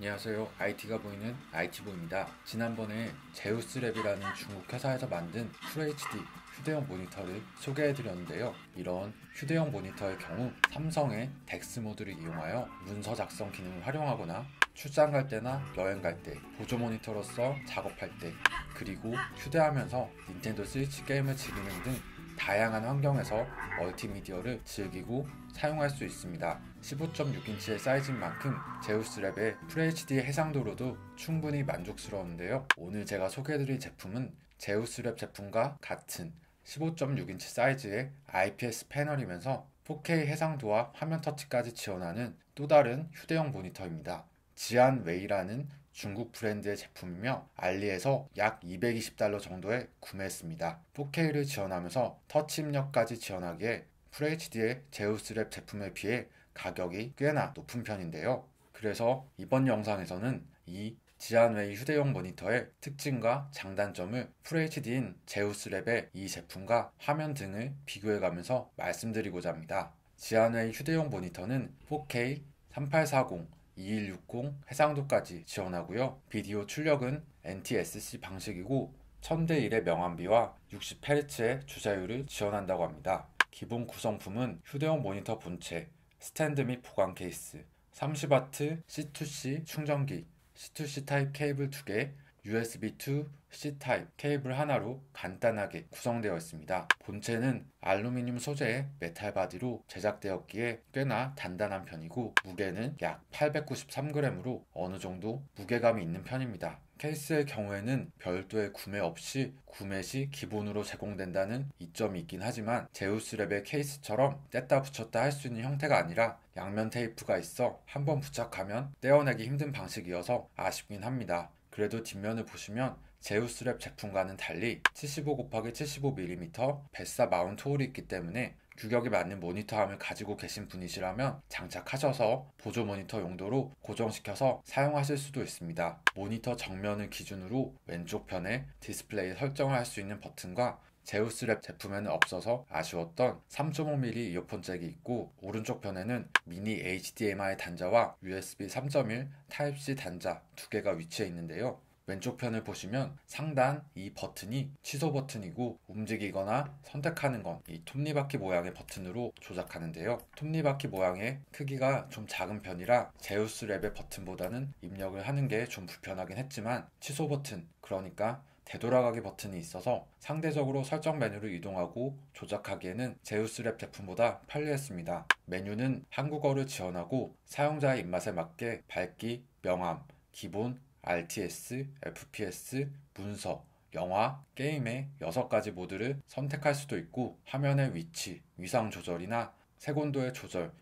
안녕하세요. IT가 보이는 IT보입니다. 지난번에 제우스랩이라는 중국 회사에서 만든 FHD 휴대용 모니터를 소개해드렸는데요. 이런 휴대용 모니터의 경우 삼성의 DeX 모드를 이용하여 문서 작성 기능을 활용하거나 출장 갈 때나 여행 갈 때, 보조 모니터로서 작업할 때, 그리고 휴대하면서 닌텐도 스위치 게임을 즐기는 등 다양한 환경에서 멀티미디어를 즐기고 사용할 수 있습니다. 15.6인치의 사이즈인 만큼 제우스랩의 FHD 해상도로도 충분히 만족스러운데요. 오늘 제가 소개해드릴 제품은 제우스랩 제품과 같은 15.6인치 사이즈의 IPS 패널이면서 4K 해상도와 화면 터치까지 지원하는 또 다른 휴대용 모니터입니다. 지안 웨이라는 중국 브랜드의 제품이며 알리에서 약 220달러 정도에 구매했습니다. 4K를 지원하면서 터치 입력까지 지원하기에 FHD의 제우스랩 제품에 비해 가격이 꽤나 높은 편인데요. 그래서 이번 영상에서는 이 지안웨이 휴대용 모니터의 특징과 장단점을 FHD인 제우스랩의 이 제품과 화면 등을 비교해가면서 말씀드리고자 합니다. 지안웨이 휴대용 모니터는 4K 3840 2160 해상도까지 지원하고요. 비디오 출력은 NTSC 방식이고 1000대 1의 명암비와 60Hz의 주사율을 지원한다고 합니다. 기본 구성품은 휴대용 모니터 본체, 스탠드 및 보관 케이스, 30W C2C 충전기, C2C 타입 케이블 2개, USB2 C 타입 케이블 하나로 간단하게 구성되어 있습니다. 본체는 알루미늄 소재의 메탈 바디로 제작되었기에 꽤나 단단한 편이고 무게는 약 893g으로 어느 정도 무게감이 있는 편입니다. 케이스의 경우에는 별도의 구매 없이 구매 시 기본으로 제공된다는 이점이 있긴 하지만 제우스랩의 케이스처럼 뗐다 붙였다 할 수 있는 형태가 아니라 양면 테이프가 있어 한번 부착하면 떼어내기 힘든 방식이어서 아쉽긴 합니다. 그래도 뒷면을 보시면 제우스랩 제품과는 달리 75 곱하기 75mm VESA mount hole이 있기 때문에 규격이 맞는 모니터 arm을 가지고 계신 분이시라면 장착하셔서 보조 모니터 용도로 고정시켜서 사용하실 수도 있습니다. 모니터 정면을 기준으로 왼쪽 편에 디스플레이 설정을 할 수 있는 버튼과 제우스랩 제품에는 없어서 아쉬웠던 3.5mm 이어폰 잭이 있고 오른쪽 편에는 미니 HDMI 단자와 USB 3.1 타입C 단자 두 개가 위치해 있는데요. 왼쪽 편을 보시면 상단 이 버튼이 취소 버튼이고 움직이거나 선택하는 건 이 톱니바퀴 모양의 버튼으로 조작하는데요. 톱니바퀴 모양의 크기가 좀 작은 편이라 제우스 랩의 버튼보다는 입력을 하는 게 좀 불편하긴 했지만 취소 버튼 그러니까 되돌아가기 버튼이 있어서 상대적으로 설정 메뉴를 이동하고 조작하기에는 제우스랩 제품보다 편리했습니다. 메뉴는 한국어를 지원하고 사용자의 입맛에 맞게 밝기, 명암, 기본, RTS, FPS, 문서, 영화, 게임의 6가지 모드를 선택할 수도 있고 화면의 위치, 위상 조절이나 색온도의 조절,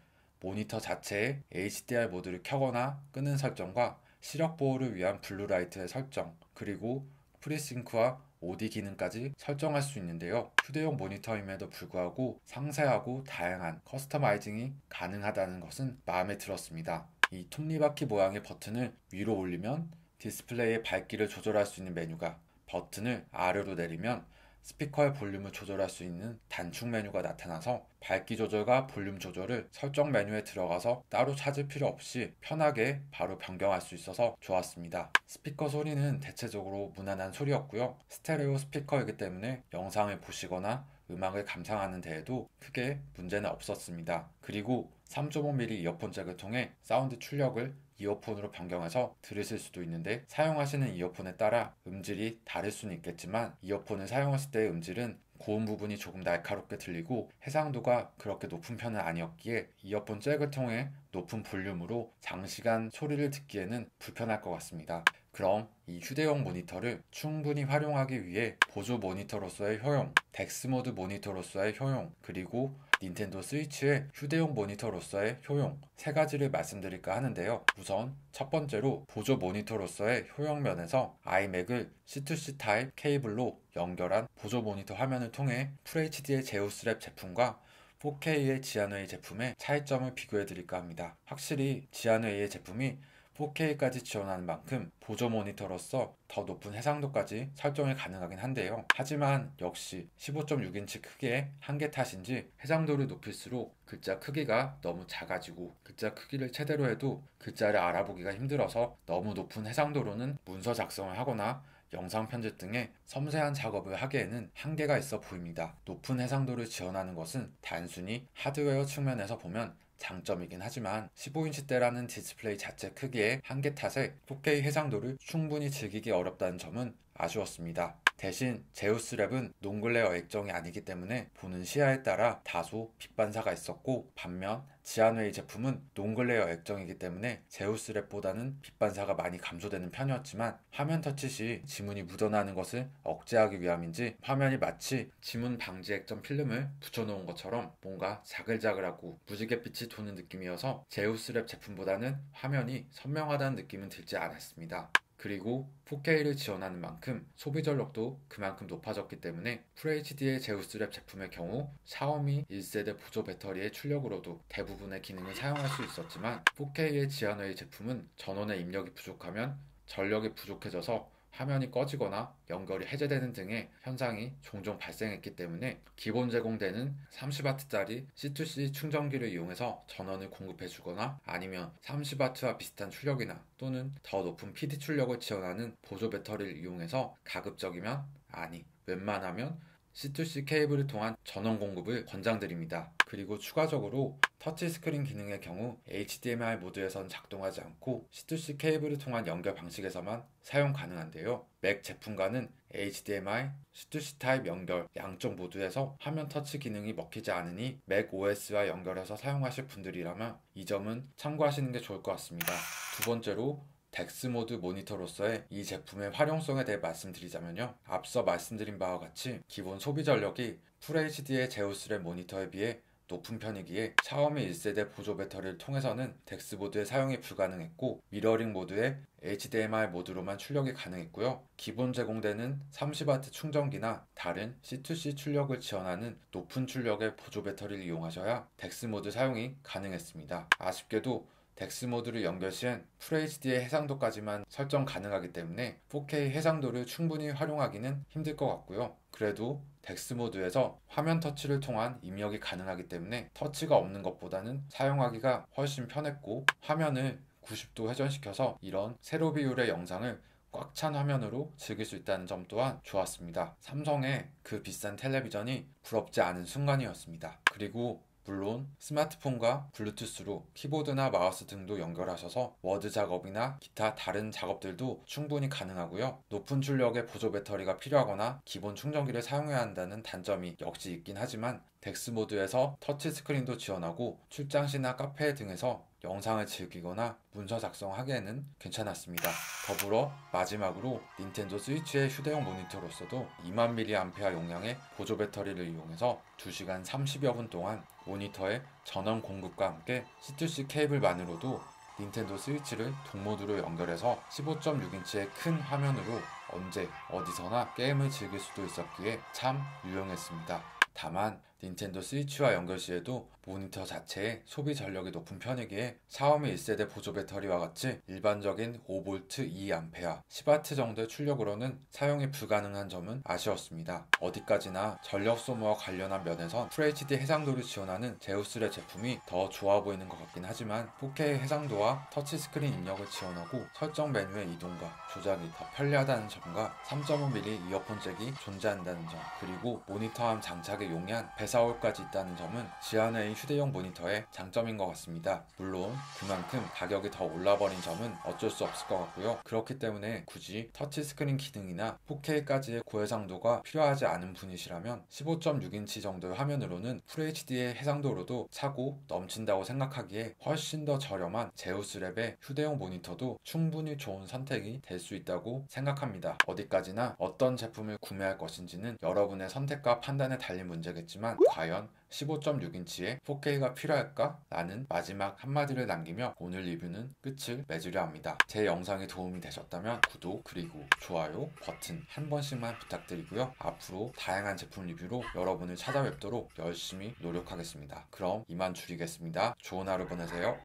모니터 자체의 HDR 모드를 켜거나 끄는 설정과 시력 보호를 위한 blue light의 설정, 그리고 FreeSync와 OD 기능까지 설정할 수 있는데요. 휴대용 모니터임에도 불구하고 상세하고 다양한 customizing이 가능하다는 것은 마음에 들었습니다. 이 톱니바퀴 모양의 버튼을 위로 올리면 디스플레이의 밝기를 조절할 수 있는 메뉴가 버튼을 아래로 내리면 스피커의 볼륨을 조절할 수 있는 단축 메뉴가 나타나서 밝기 조절과 볼륨 조절을 설정 메뉴에 들어가서 따로 찾을 필요 없이 편하게 바로 변경할 수 있어서 좋았습니다. 스피커 소리는 대체적으로 무난한 소리였고요. 스테레오 스피커이기 때문에 영상을 보시거나 음악을 감상하는 데에도 크게 문제는 없었습니다. 그리고 3.5mm 이어폰 잭을 통해 사운드 출력을 이어폰으로 변경해서 들으실 수도 있는데 사용하시는 이어폰에 따라 음질이 다를 수는 있겠지만 이어폰을 사용했을 때의 음질은 고음 부분이 조금 날카롭게 들리고 해상도가 그렇게 높은 편은 아니었기에 이어폰 잭을 통해 높은 볼륨으로 장시간 소리를 듣기에는 불편할 것 같습니다. 그럼 이 휴대용 모니터를 충분히 활용하기 위해 보조 모니터로서의 효용, 덱스 모드 모니터로서의 효용, 그리고 닌텐도 스위치의 휴대용 모니터로서의 효용 세 가지를 말씀드릴까 하는데요. 우선 첫 번째로 보조 모니터로서의 효용 면에서 아이맥을 C2C 타입 케이블로 연결한 보조 모니터 화면을 통해 FHD의 제우스랩 제품과 4K의 지안웨이 제품의 차이점을 비교해 드릴까 합니다. 확실히 지안웨이의 제품이 4K까지 지원하는 만큼 보조 모니터로서 더 높은 해상도까지 설정이 가능하긴 한데요. 하지만 역시 15.6인치 크기의 한계 탓인지 해상도를 높일수록 글자 크기가 너무 작아지고 글자 크기를 최대로 해도 글자를 알아보기가 힘들어서 너무 높은 해상도로는 문서 작성을 하거나 영상 편집 등의 섬세한 작업을 하기에는 한계가 있어 보입니다. 높은 해상도를 지원하는 것은 단순히 하드웨어 측면에서 보면 장점이긴 하지만 15인치대라는 디스플레이 자체 크기의 한계 탓에 4K 해상도를 충분히 즐기기 어렵다는 점은 아쉬웠습니다. 대신 제우스랩은 농글레어 액정이 아니기 때문에 보는 시야에 따라 다소 빛 반사가 있었고 반면 지안웨이 제품은 농글레어 액정이기 때문에 제우스랩보다는 빛 반사가 많이 감소되는 편이었지만 화면 터치 시 지문이 묻어나는 것을 억제하기 위함인지 화면이 마치 지문 방지 액정 필름을 붙여놓은 것처럼 뭔가 자글자글하고 무지갯빛이 도는 느낌이어서 제우스랩 제품보다는 화면이 선명하다는 느낌은 들지 않았습니다. 그리고 4K를 지원하는 만큼 소비 전력도 그만큼 높아졌기 때문에 FHD의 제우스랩 제품의 경우 샤오미 1세대 보조 배터리의 출력으로도 대부분의 기능을 사용할 수 있었지만 4K의 지안웨이 제품은 전원의 입력이 부족하면 전력이 부족해져서 화면이 꺼지거나 연결이 해제되는 등의 현상이 종종 발생했기 때문에 기본 제공되는 30W짜리 C2C 충전기를 이용해서 전원을 공급해 주거나 아니면 30W와 비슷한 출력이나 또는 더 높은 PD 출력을 지원하는 보조 배터리를 이용해서 가급적이면 아니 웬만하면 C2C 케이블을 통한 전원 공급을 권장드립니다. 그리고 추가적으로 터치스크린 기능의 경우 HDMI 모드에선 작동하지 않고 C2C 케이블을 통한 연결 방식에서만 사용 가능한데요. 맥 제품과는 HDMI, C2C 타입 연결 양쪽 모두에서 화면 터치 기능이 먹히지 않으니 맥 OS와 연결해서 사용하실 분들이라면 이 점은 참고하시는 게 좋을 것 같습니다. 두 번째로 덱스 모드 모니터로서의 이 제품의 활용성에 대해 말씀드리자면요. 앞서 말씀드린 바와 같이 기본 소비 전력이 FHD의 제우스랩 모니터에 비해 높은 편이기에 샤오미 1세대 보조 배터리를 통해서는 덱스 모드의 사용이 불가능했고 미러링 모드의 HDMI 모드로만 출력이 가능했고요. 기본 제공되는 30W 충전기나 다른 C2C 출력을 지원하는 높은 출력의 보조 배터리를 이용하셔야 덱스 모드 사용이 가능했습니다. 아쉽게도 덱스 모드를 연결 시엔 FHD의 해상도까지만 설정 가능하기 때문에 4K 해상도를 충분히 활용하기는 힘들 것 같고요. 그래도 덱스 모드에서 화면 터치를 통한 입력이 가능하기 때문에 터치가 없는 것보다는 사용하기가 훨씬 편했고 화면을 90도 회전시켜서 이런 세로 비율의 영상을 꽉 찬 화면으로 즐길 수 있다는 점 또한 좋았습니다. 삼성의 그 비싼 텔레비전이 부럽지 않은 순간이었습니다. 그리고 물론 스마트폰과 블루투스로 키보드나 마우스 등도 연결하셔서 워드 작업이나 기타 다른 작업들도 충분히 가능하고요. 높은 출력의 보조 배터리가 필요하거나 기본 충전기를 사용해야 한다는 단점이 역시 있긴 하지만 덱스 모드에서 터치 스크린도 지원하고 출장 시나 카페 등에서 영상을 즐기거나 문서 작성하기에는 괜찮았습니다. 더불어 마지막으로 닌텐도 스위치의 휴대용 모니터로서도 2만 mAh 용량의 보조 배터리를 이용해서 2시간 30여 분 동안 모니터의 전원 공급과 함께 C2C 케이블만으로도 닌텐도 스위치를 dock 모드로 연결해서 15.6인치의 큰 화면으로 언제 어디서나 게임을 즐길 수도 있었기에 참 유용했습니다. 다만 닌텐도 스위치와 연결 시에도 모니터 자체의 소비 전력이 높은 편이기에 샤오미 1세대 보조 배터리와 같이 일반적인 5V 2A 10W 정도의 출력으로는 사용이 불가능한 점은 아쉬웠습니다. 어디까지나 전력 소모와 관련한 면에선 FHD 해상도를 지원하는 제우스의 제품이 더 좋아 보이는 것 같긴 하지만 4K 해상도와 터치스크린 입력을 지원하고 설정 메뉴의 이동과 조작이 더 편리하다는 점과 3.5mm 이어폰 잭이 존재한다는 점 그리고 모니터암 장착의 용량 배 사홀까지 있다는 점은 지안의 휴대용 모니터의 장점인 것 같습니다. 물론 그만큼 가격이 더 올라버린 점은 어쩔 수 없을 것 같고요. 그렇기 때문에 굳이 터치스크린 기능이나 4K까지의 고해상도가 필요하지 않은 분이시라면 15.6인치 정도의 화면으로는 FHD의 해상도로도 차고 넘친다고 생각하기에 훨씬 더 저렴한 제우스랩의 휴대용 모니터도 충분히 좋은 선택이 될 수 있다고 생각합니다. 어디까지나 어떤 제품을 구매할 것인지는 여러분의 선택과 판단에 달린 문제겠 과연 15.6인치의 4K가 필요할까? 라는 마지막 한마디를 남기며 오늘 리뷰는 끝을 맺으려 합니다. 제 영상이 도움이 되셨다면 구독 그리고 좋아요 버튼 한 번씩만 부탁드리고요. 앞으로 다양한 제품 리뷰로 여러분을 찾아뵙도록 열심히 노력하겠습니다. 그럼 이만 줄이겠습니다. 좋은 하루 보내세요.